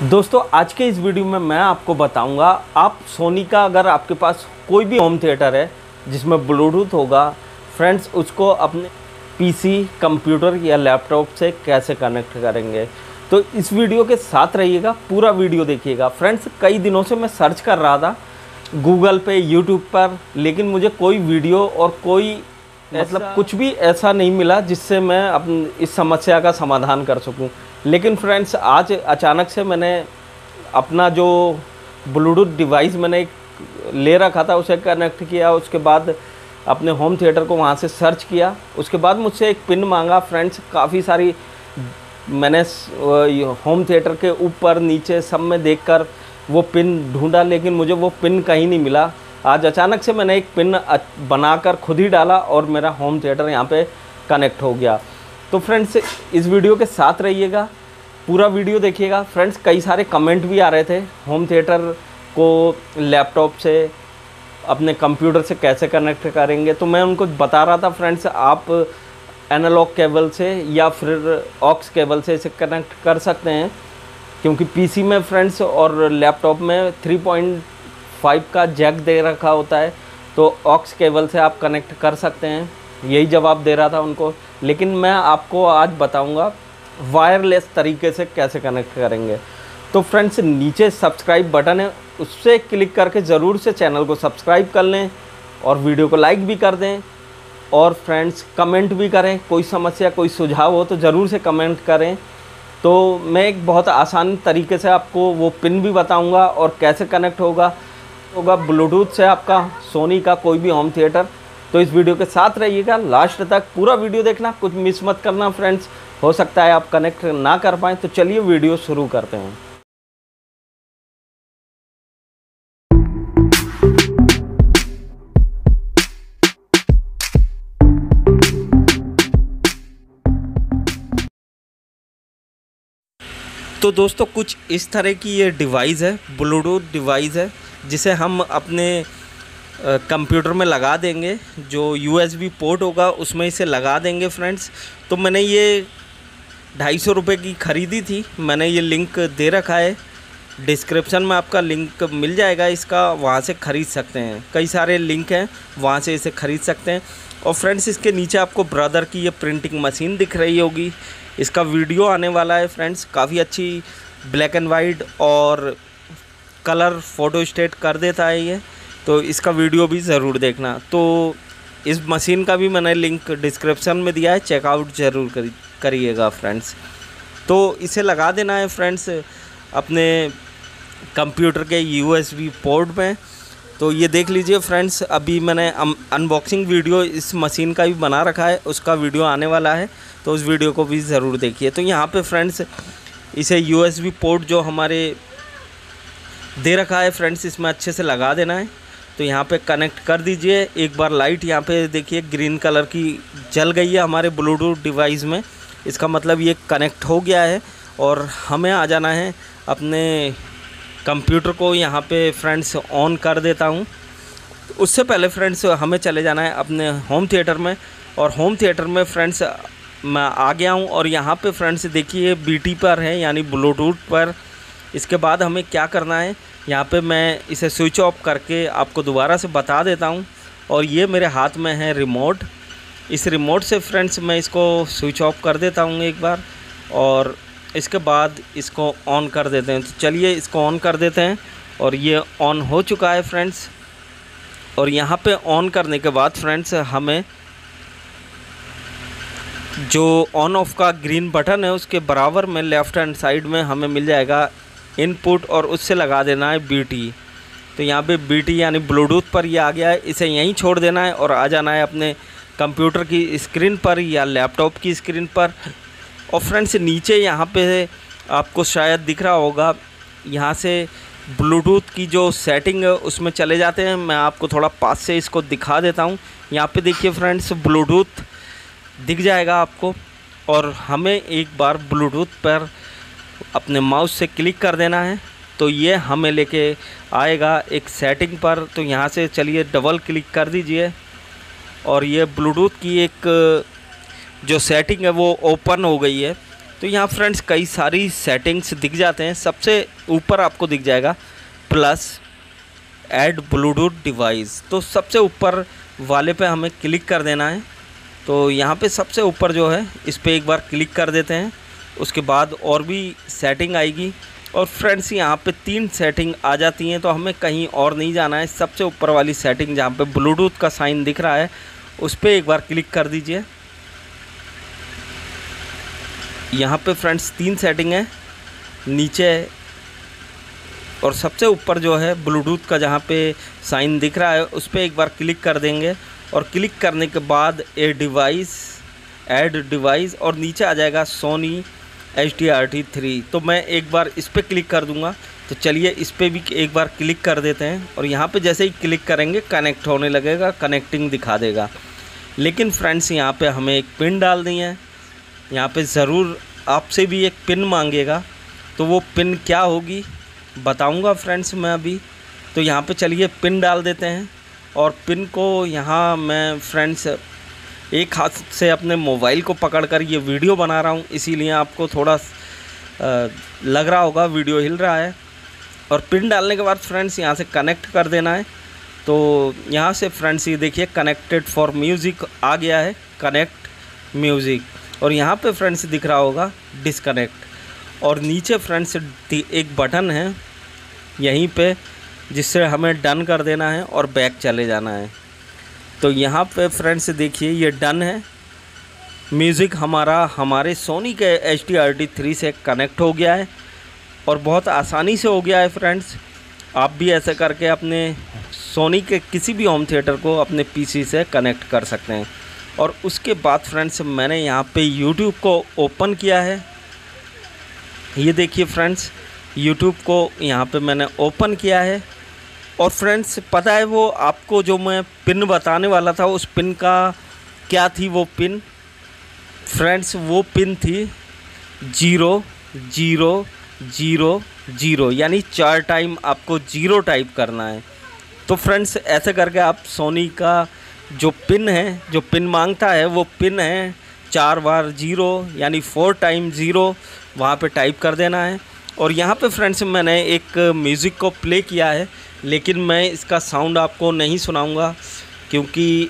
दोस्तों आज के इस वीडियो में मैं आपको बताऊँगा आप सोनी का अगर आपके पास कोई भी होम थिएटर है जिसमें ब्लूटूथ होगा फ्रेंड्स उसको अपने पीसी कंप्यूटर या लैपटॉप से कैसे कनेक्ट करेंगे? तो इस वीडियो के साथ रहिएगा पूरा वीडियो देखिएगा। फ्रेंड्स कई दिनों से मैं सर्च कर रहा था गूगल पे यूट्यूब पर लेकिन मुझे कोई वीडियो और कोई मतलब कुछ भी ऐसा नहीं मिला जिससे मैं अपनी इस समस्या का समाधान कर सकूँ। लेकिन फ्रेंड्स आज अचानक से मैंने अपना जो ब्लूटूथ डिवाइस मैंने एक ले रखा था, उसे कनेक्ट किया, उसके बाद अपने होम थिएटर को वहाँ से सर्च किया। उसके बाद मुझसे एक पिन मांगा फ्रेंड्स काफ़ी सारी मैंने होम थिएटर के ऊपर, नीचे सब में देखकर वो पिन ढूंढा, लेकिन मुझे वो पिन कहीं नहीं मिला। आज अचानक से मैंने एक पिन बनाकर खुद ही डाला और मेरा होम थिएटर यहाँ पे कनेक्ट हो गया। तो फ्रेंड्स इस वीडियो के साथ रहिएगा। पूरा वीडियो देखिएगा। फ्रेंड्स कई सारे कमेंट भी आ रहे थे होम थिएटर को लैपटॉप से, अपने कंप्यूटर से कैसे कनेक्ट करेंगे। तो मैं उनको बता रहा था फ्रेंड्स आप एनालॉग केबल से या फिर ऑक्स केबल से इसे कनेक्ट कर सकते हैं। क्योंकि पीसी में फ्रेंड्स और लैपटॉप में 3.5 का जैक दे रखा होता है। तो ऑक्स केबल से आप कनेक्ट कर सकते हैं। यही जवाब दे रहा था उनको। लेकिन मैं आपको आज बताऊँगा वायरलेस तरीके से कैसे कनेक्ट करेंगे। तो फ्रेंड्स नीचे सब्सक्राइब बटन है, उससे क्लिक करके ज़रूर से चैनल को सब्सक्राइब कर लें और वीडियो को लाइक भी कर दें। और फ्रेंड्स कमेंट भी करें, कोई समस्या, कोई सुझाव हो तो ज़रूर से कमेंट करें। तो मैं एक बहुत आसान तरीके से आपको वो पिन भी बताऊँगा और कैसे कनेक्ट होगा। होगा ब्लूटूथ से आपका सोनी का कोई भी होम थिएटर तो इस वीडियो के साथ रहिएगा। लास्ट तक पूरा वीडियो देखना, कुछ मिस मत करना फ्रेंड्स हो सकता है आप कनेक्ट ना कर पाएँ तो चलिए वीडियो शुरू करते हैं। तो दोस्तों, कुछ इस तरह की ये डिवाइस है ब्लूटूथ डिवाइस है, जिसे हम अपने कंप्यूटर में लगा देंगे। जो यूएसबी पोर्ट होगा, उसमें इसे लगा देंगे फ्रेंड्स। तो मैंने ये ढाई सौ रुपये की ख़रीदी थी। मैंने ये लिंक दे रखा है। डिस्क्रिप्शन में आपका लिंक मिल जाएगा, इसका वहाँ से ख़रीद सकते हैं। कई सारे लिंक हैं, वहाँ से इसे ख़रीद सकते हैं। और फ्रेंड्स, इसके नीचे आपको ब्रदर की ये प्रिंटिंग मशीन दिख रही होगी। इसका वीडियो आने वाला है फ्रेंड्स। काफ़ी अच्छी ब्लैक एंड वाइट और कलर फ़ोटो स्टेट कर देता है ये। तो इसका वीडियो भी ज़रूर देखना। तो इस मशीन का भी मैंने लिंक डिस्क्रिप्शन में दिया है चेकआउट ज़रूर करी, करिएगा फ्रेंड्स तो इसे लगा देना है फ्रेंड्स अपने कंप्यूटर के यूएसबी पोर्ट में। तो ये देख लीजिए फ्रेंड्स अभी मैंने अनबॉक्सिंग वीडियो इस मशीन का भी बना रखा है, उसका वीडियो आने वाला है तो उस वीडियो को भी ज़रूर देखिए। तो यहाँ पे फ्रेंड्स इसे यूएसबी पोर्ट जो हमारे दे रखा है फ्रेंड्स इसमें अच्छे से लगा देना है। तो यहाँ पे कनेक्ट कर दीजिए। एक बार लाइट यहाँ पे देखिए ग्रीन कलर की जल गई है हमारे ब्लूटूथ डिवाइस में। इसका मतलब ये कनेक्ट हो गया है और हमें आ जाना है अपने कंप्यूटर को यहाँ पे फ्रेंड्स ऑन कर देता हूँ। उससे पहले फ्रेंड्स हमें चले जाना है अपने होम थिएटर में और होम थिएटर में फ्रेंड्स मैं आ गया हूँ और यहाँ पे फ्रेंड्स देखिए बीटी पर है, यानी ब्लूटूथ पर। इसके बाद हमें क्या करना है? यहाँ पे मैं इसे स्विच ऑफ़ करके आपको दोबारा से बता देता हूँ। और ये मेरे हाथ में है रिमोट। इस रिमोट से फ्रेंड्स मैं इसको स्विच ऑफ़ कर देता हूँ एक बार और इसके बाद इसको ऑन कर देते हैं। तो चलिए इसको ऑन कर देते हैं और ये ऑन हो चुका है फ्रेंड्स। और यहाँ पे ऑन करने के बाद फ्रेंड्स हमें जो ऑन ऑफ़ का ग्रीन बटन है उसके बराबर में लेफ़्ट हैंड साइड में हमें मिल जाएगा इनपुट और उससे लगा देना है बीटी तो यहाँ पे बी यानी ब्लूटूथ पर ये आ गया है, इसे यहीं छोड़ देना है और आ जाना है अपने कंप्यूटर की स्क्रीन पर या लैपटॉप की स्क्रीन पर। और फ्रेंड्स नीचे यहाँ पे आपको शायद दिख रहा होगा, यहाँ से ब्लूटूथ की जो सेटिंग है, उसमें चले जाते हैं। मैं आपको थोड़ा पास से इसको दिखा देता हूँ। यहाँ पे देखिए फ्रेंड्स ब्लूटूथ दिख जाएगा आपको। और हमें एक बार ब्लूटूथ पर अपने माउस से क्लिक कर देना है तो ये हमें लेके आएगा एक सेटिंग पर। तो यहाँ से चलिए डबल क्लिक कर दीजिए। और ये ब्लूटूथ की एक, जो सेटिंग है वो ओपन हो गई है। तो यहाँ फ्रेंड्स कई सारी सेटिंग्स दिख जाते हैं। सबसे ऊपर आपको दिख जाएगा प्लस ऐड ब्लूटूथ डिवाइस तो सबसे ऊपर वाले पे हमें क्लिक कर देना है। तो यहाँ पे सबसे ऊपर जो है, इस पर एक बार क्लिक कर देते हैं। उसके बाद और भी सेटिंग आएगी। और फ्रेंड्स यहाँ पे तीन सेटिंग आ जाती हैं तो हमें कहीं और नहीं जाना है। सबसे ऊपर वाली सेटिंग जहाँ पे ब्लूटूथ का साइन दिख रहा है, उस पर एक बार क्लिक कर दीजिए। यहाँ पे फ्रेंड्स तीन सेटिंग है, नीचे और सबसे ऊपर जो है ब्लूटूथ का जहाँ पे साइन दिख रहा है, उस पर एक बार क्लिक कर देंगे। और क्लिक करने के बाद ए डिवाइस ऐड डिवाइस और नीचे आ जाएगा Sony H T R T three तो मैं एक बार इस पर क्लिक कर दूँगा। तो चलिए इस पर भी एक बार क्लिक कर देते हैं। और यहाँ पे जैसे ही क्लिक करेंगे, कनेक्ट होने लगेगा, कनेक्टिंग दिखा देगा। लेकिन फ्रेंड्स, यहाँ पे हमें एक पिन डाल दी है। यहाँ पे ज़रूर आपसे भी एक पिन मांगेगा। तो वो पिन क्या होगी, बताऊँगा फ्रेंड्स मैं अभी। तो यहाँ पर चलिए पिन डाल देते हैं। और पिन को यहाँ मैं फ्रेंड्स एक हाथ से अपने मोबाइल को पकड़कर ये वीडियो बना रहा हूँ, इसीलिए आपको थोड़ा लग रहा होगा, वीडियो हिल रहा है। और पिन डालने के बाद फ्रेंड्स यहाँ से कनेक्ट कर देना है। तो यहाँ से फ्रेंड्स ये देखिए, कनेक्टेड फॉर म्यूज़िक आ गया है, कनेक्ट म्यूज़िक। और यहाँ पे फ्रेंड्स दिख रहा होगा, डिसकनेक्ट। और नीचे फ्रेंड्स एक बटन है, यहीं पे, जिससे हमें डन कर देना है और बैक चले जाना है। तो यहाँ पे फ्रेंड्स देखिए, ये डन है। म्यूज़िक हमारा, हमारे सोनी के एच टी से कनेक्ट हो गया है और बहुत आसानी से हो गया है फ्रेंड्स आप भी ऐसे करके अपने सोनी के किसी भी होम थिएटर को अपने पीसी से कनेक्ट कर सकते हैं। और उसके बाद फ्रेंड्स मैंने यहाँ पे यूट्यूब को ओपन किया है। ये देखिए फ्रेंड्स यूट्यूब को यहाँ पे मैंने ओपन किया है। और फ्रेंड्स पता है वो आपको जो मैं पिन बताने वाला था, उस पिन का क्या थी वो पिन फ्रेंड्स वो पिन थी ज़ीरो ज़ीरो ज़ीरो ज़ीरो यानी चार टाइम आपको ज़ीरो टाइप करना है। तो फ्रेंड्स ऐसे करके आप सोनी का जो पिन है, जो पिन माँगता है, वो पिन है चार बार ज़ीरो यानी फोर टाइम ज़ीरो वहाँ पे टाइप कर देना है। और यहाँ पे फ्रेंड्स मैंने एक म्यूज़िक को प्ले किया है। लेकिन मैं इसका साउंड आपको नहीं सुनाऊँगा, क्योंकि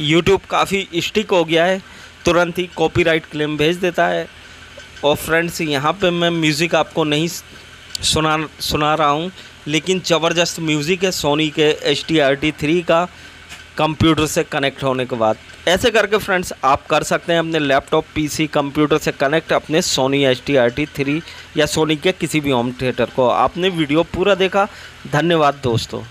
यूट्यूब काफ़ी स्टिक हो गया है। तुरंत ही कॉपीराइट क्लेम भेज देता है। और फ्रेंड्स यहाँ पे मैं म्यूज़िक आपको नहीं सुना सुना रहा हूँ, लेकिन ज़बरदस्त म्यूज़िक है सोनी के H T R T three का। कंप्यूटर से कनेक्ट होने के बाद। ऐसे करके फ्रेंड्स, आप कर सकते हैं अपने लैपटॉप, पीसी, कंप्यूटर से कनेक्ट अपने सोनी एच टी थ्री या सोनी के किसी भी होम थिएटर को। आपने वीडियो पूरा देखा। धन्यवाद दोस्तों।